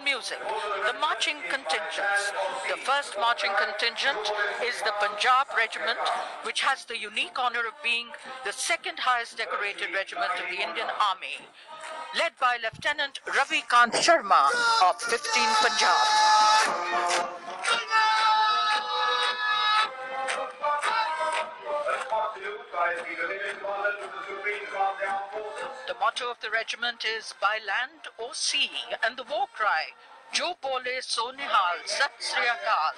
music, the marching contingents. The first marching contingent is the Punjab Regiment, which has the unique honor of being the second highest decorated regiment of the Indian Army, led by Lieutenant Ravi Kant Sharma of 15 Punjab. The motto of the regiment is by land or sea, and the war cry, Jo Bole So Nihal Sat Sri Akal.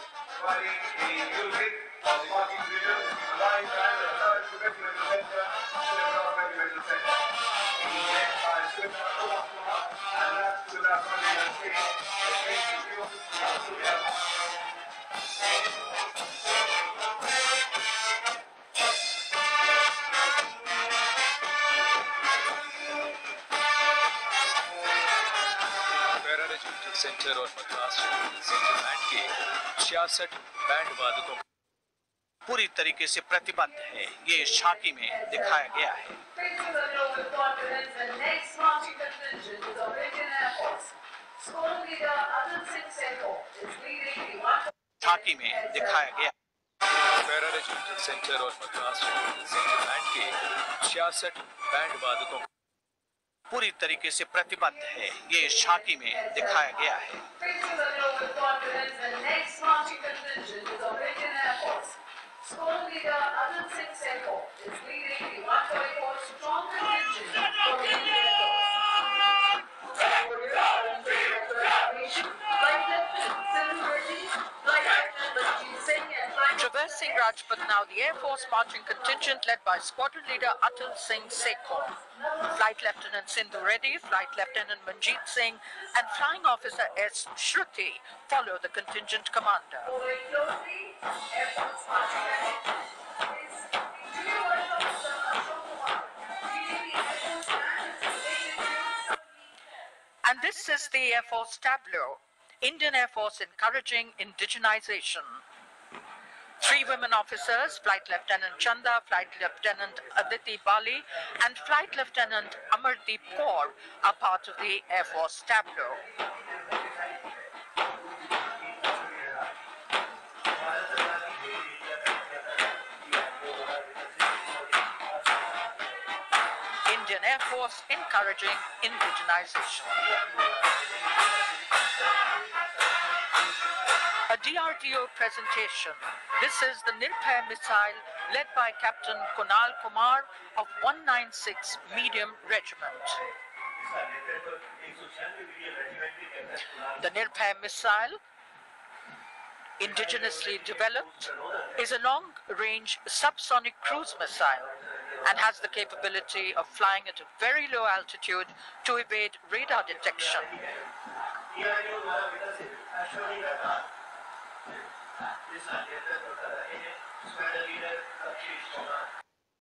Regimental centre और Madras centre band के छियासठ band वादकों पूरी तरीके से प्रतिबद्ध है। ये झांकी में दिखाया गया है। झांकी में दिखाया गया। सेंटर और मद्रास सेंटर बैंड के छियासठ बैंड वादकों पूरी तरीके से प्रतिबद्ध है। ये झांकी में दिखाया गया है। Traversing Rajpath now, the Air Force marching contingent led by Squadron Leader Atul Singh Sekhor, Flight Lieutenant Sindhu Reddy, Flight Lieutenant Manjeet Singh, and Flying Officer S. Shruti follow the contingent commander. And this is the Air Force tableau. Indian Air Force encouraging indigenization. Three women officers, Flight Lieutenant Chanda, Flight Lieutenant Aditi Bali, and Flight Lieutenant Amardeep Kaur are part of the Air Force tableau. Indian Air Force encouraging indigenization. DRDO presentation. This is the Nirbhay missile led by Captain Kunal Kumar of 196 Medium Regiment. The Nirbhay missile, indigenously developed, is a long-range subsonic cruise missile and has the capability of flying at a very low altitude to evade radar detection. संदेश लेकर बता रहे हैं। स्क्वाडर leader Akhilesh Chauhan